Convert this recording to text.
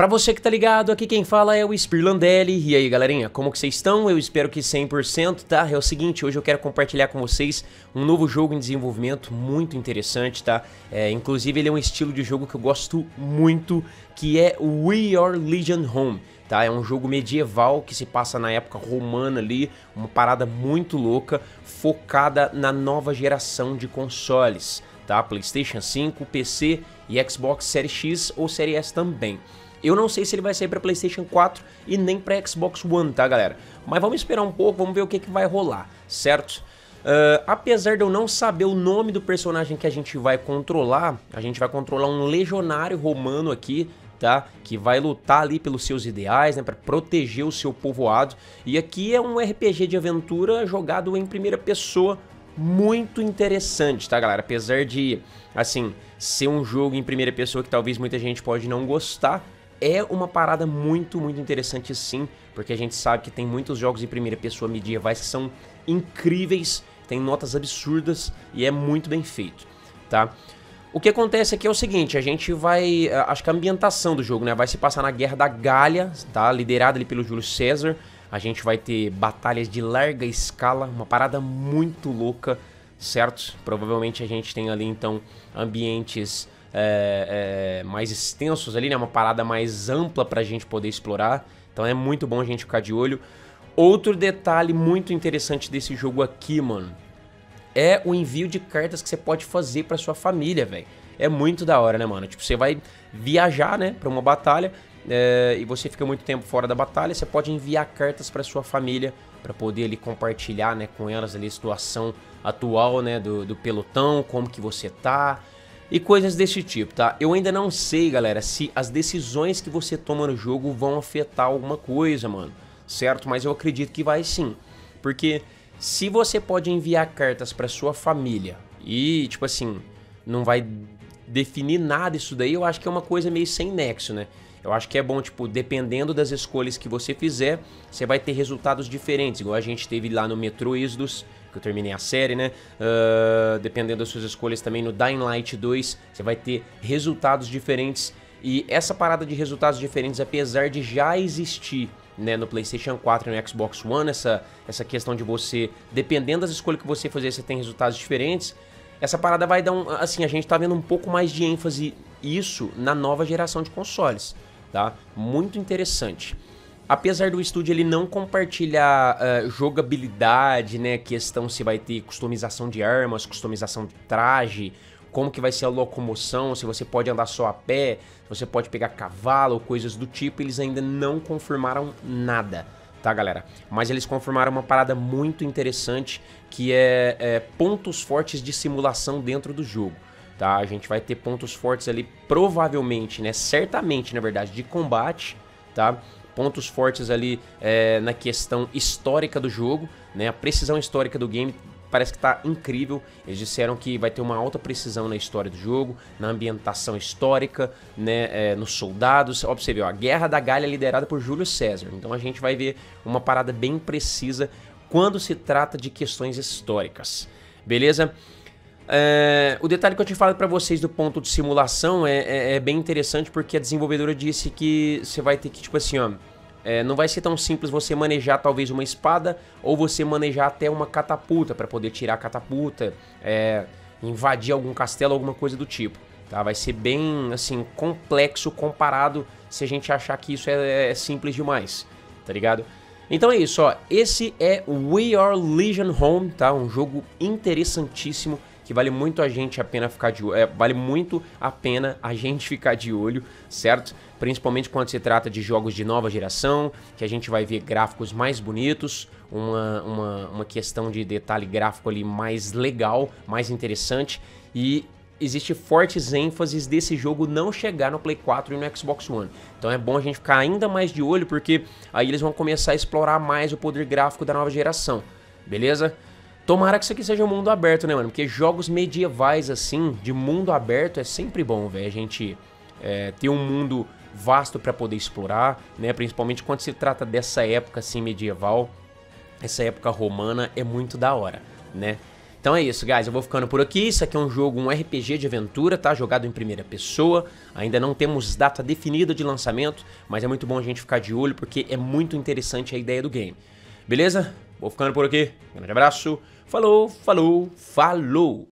Pra você que tá ligado, aqui quem fala é o Spirlandelli. E aí, galerinha, como que vocês estão? Eu espero que 100%, tá? É o seguinte, hoje eu quero compartilhar com vocês um novo jogo em desenvolvimento muito interessante, tá? É, inclusive, ele é um estilo de jogo que eu gosto muito, que é We Are Legion Home. Tá, é um jogo medieval que se passa na época romana ali, uma parada muito louca, focada na nova geração de consoles, tá? PlayStation 5, PC e Xbox Series X ou Series S também. Eu não sei se ele vai sair para PlayStation 4 e nem para Xbox One, tá, galera? Mas vamos esperar um pouco, vamos ver o que, que vai rolar, certo? Uh, apesar de eu não saber o nome do personagem que a gente vai controlar, a gente vai controlar um legionário romano aqui, tá? Que vai lutar ali pelos seus ideais, né? Para proteger o seu povoado. E aqui é um RPG de aventura jogado em primeira pessoa, muito interessante, tá, galera? Apesar de, assim, ser um jogo em primeira pessoa que talvez muita gente pode não gostar, é uma parada muito, muito interessante sim, porque a gente sabe que tem muitos jogos em primeira pessoa medievais que são incríveis, tem notas absurdas e é muito bem feito, tá? O que acontece aqui é o seguinte, a gente vai, eh, acho que a ambientação do jogo, né, vai se passar na Guerra da Gália, tá? Liderada ali pelo Júlio César. A gente vai ter batalhas de larga escala, uma parada muito louca, certo? Provavelmente a gente tem ali então ambientes é, é, mais extensos ali, né? Uma parada mais ampla pra gente poder explorar. Então é muito bom a gente ficar de olho. Outro detalhe muito interessante desse jogo aqui, mano, é o envio de cartas que você pode fazer para sua família, velho. É muito da hora, né, mano? Tipo, você vai viajar, né, pra uma batalha é, e você fica muito tempo fora da batalha, você pode enviar cartas para sua família para poder ali compartilhar, né, com elas ali a situação atual, né, do, do pelotão, como que você tá, e coisas desse tipo, tá? Eu ainda não sei, galera, se as decisões que você toma no jogo vão afetar alguma coisa, mano, certo? Mas eu acredito que vai sim, porque se você pode enviar cartas para sua família e, tipo assim, não vai definir nada isso daí, eu acho que é uma coisa meio sem nexo, né? Eu acho que é bom, tipo, dependendo das escolhas que você fizer, você vai ter resultados diferentes, igual a gente teve lá no Metro Exodus, que eu terminei a série, né? Uh, dependendo das suas escolhas também no Dying Light 2, você vai ter resultados diferentes. E essa parada de resultados diferentes, apesar de já existir né, no PlayStation 4 e no Xbox One, essa, essa questão de você, dependendo das escolhas que você fazer, você tem resultados diferentes. Essa parada vai dar um. Assim, a gente tá vendo um pouco mais de ênfase isso na nova geração de consoles, tá? Muito interessante apesar do estúdio ele não compartilhar uh, jogabilidade, né, questão se vai ter customização de armas, customização de traje, como que vai ser a locomoção, se você pode andar só a pé, se você pode pegar cavalo, coisas do tipo, eles ainda não confirmaram nada, tá galera? Mas eles confirmaram uma parada muito interessante, que é, é pontos fortes de simulação dentro do jogo. Tá? A gente vai ter pontos fortes ali, provavelmente, né? Certamente, na verdade, de combate, tá? pontos fortes ali é, na questão histórica do jogo, né? A precisão histórica do game parece que está incrível. Eles disseram que vai ter uma alta precisão na história do jogo, na ambientação histórica, né, é, nos soldados. Ver, ó, a Guerra da Galha é liderada por Júlio César. Então a gente vai ver uma parada bem precisa quando se trata de questões históricas. Beleza? É, o detalhe que eu te falo para vocês do ponto de simulação é, é, é, bem interessante porque a desenvolvedora disse que você vai ter que, tipo assim, ó, é, não vai ser tão simples você manejar talvez uma espada ou você manejar até uma catapulta para poder tirar a catapulta, é, invadir algum castelo, alguma coisa do tipo. Tá? Vai ser bem assim complexo comparado se a gente achar que isso é, é simples demais, tá ligado? Então é isso, ó. Esse é We Are Legion Home, tá? Um jogo interessantíssimo que vale muito a gente a pena ficar de é, vale muito a pena a gente ficar de olho, certo? Principalmente quando se trata de jogos de nova geração, que a gente vai ver gráficos mais bonitos, uma, uma, uma questão de detalhe gráfico ali mais legal, mais interessante e existe fortes ênfases desse jogo não chegar no Play 4 e no Xbox One. Então é bom a gente ficar ainda mais de olho porque aí eles vão começar a explorar mais o poder gráfico da nova geração. Beleza? Tomara que isso aqui seja um mundo aberto, né, mano? Porque jogos medievais, assim, de mundo aberto é sempre bom, velho. A gente é, ter um mundo vasto para poder explorar, né? Principalmente quando se trata dessa época, assim, medieval. Essa época romana é muito da hora, né? Então é isso, guys. Eu vou ficando por aqui. Isso aqui é um jogo, um RPG de aventura, tá? Jogado em primeira pessoa. Ainda não temos data definida de lançamento, mas é muito bom a gente ficar de olho porque é muito interessante a ideia do game. Beleza? Vou ficando por aqui. Um grande abraço. Falou, falou, falou!